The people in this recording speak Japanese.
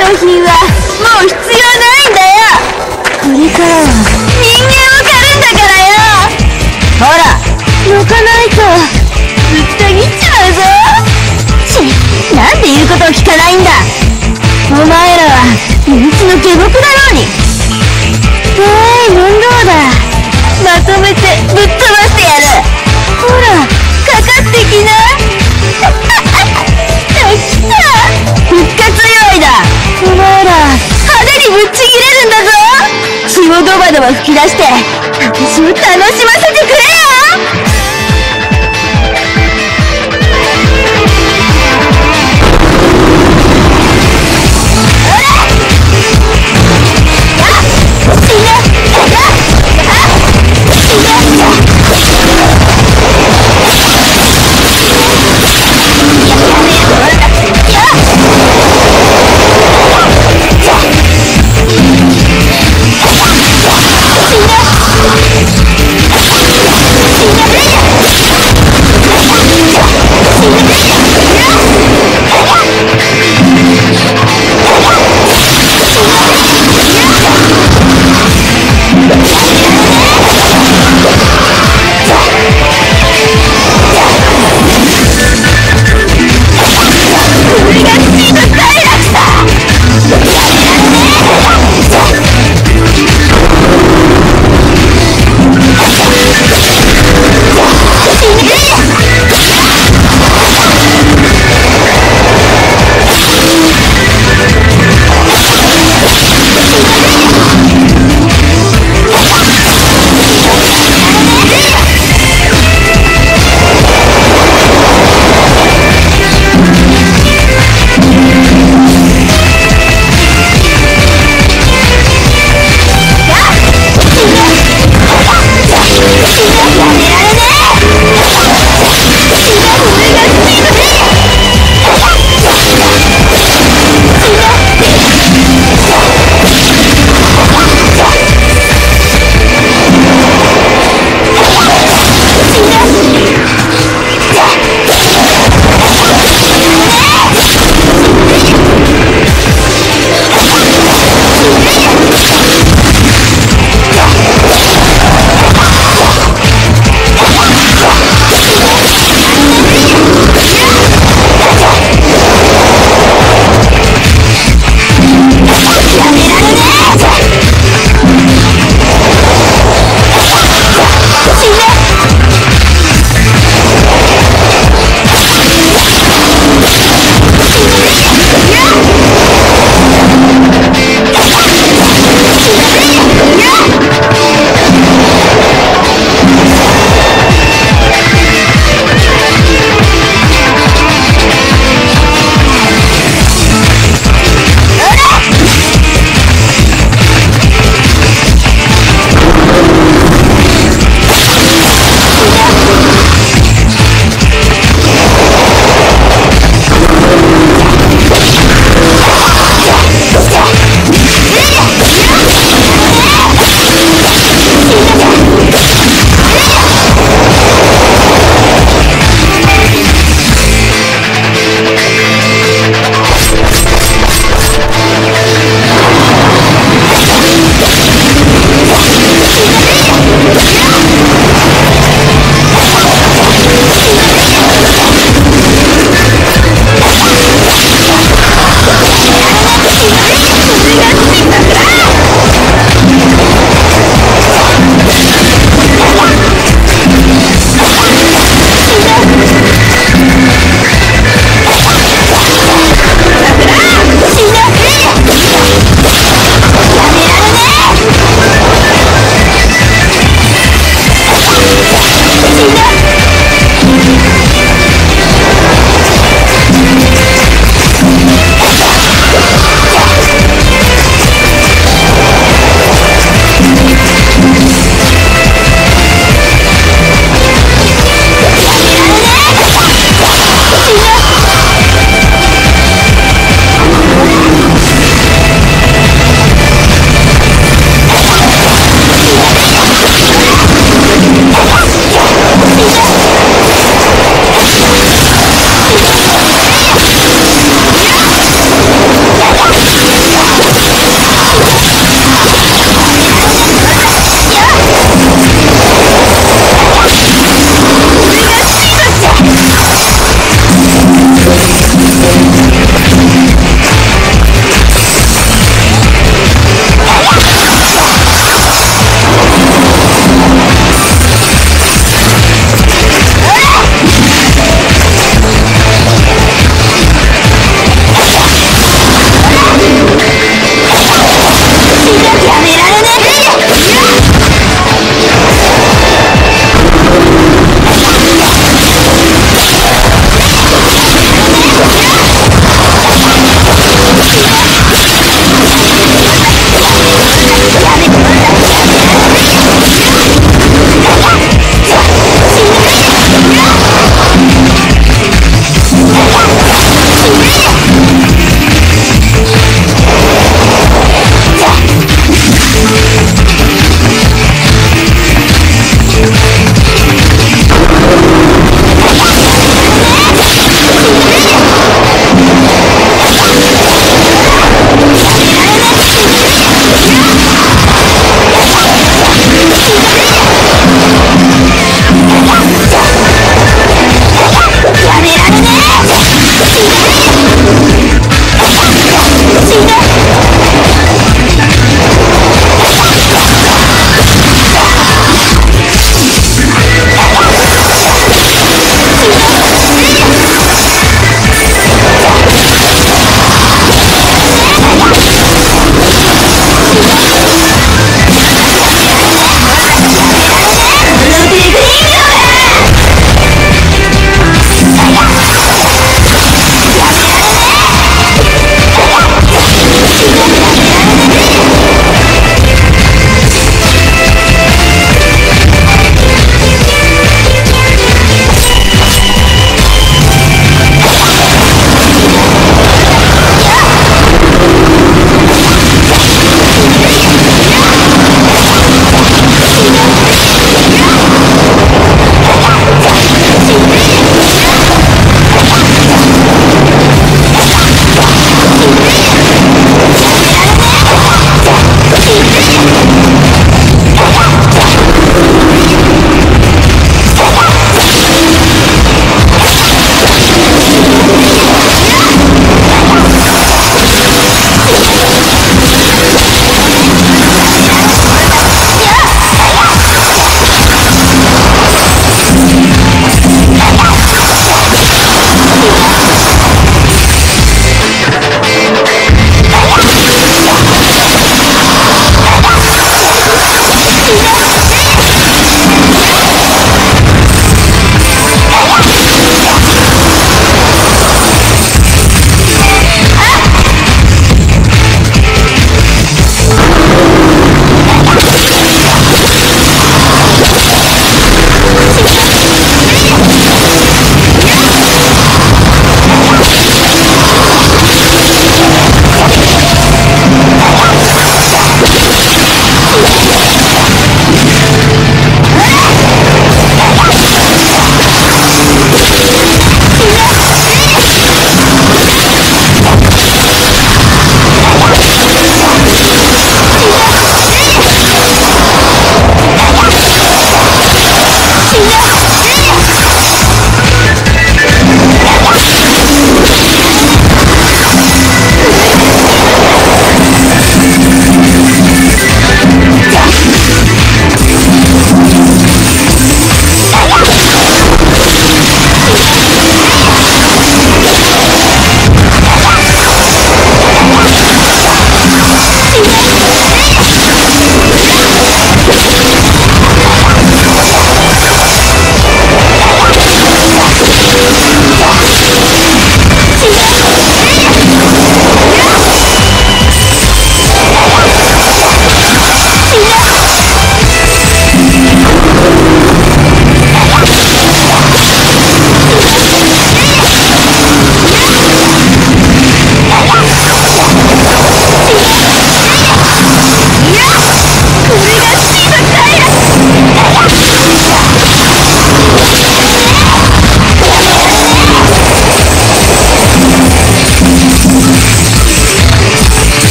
品はもう必要ないんだよ。これからは人間を狩るんだからよ。ほら抜かないとぶった切っちまうぞ。ちなんで言うことを聞かないんだ。お前らは身内の下僕だろうに。えい面倒だ。まとめてぶっを吹き出して私を楽しませてくれよ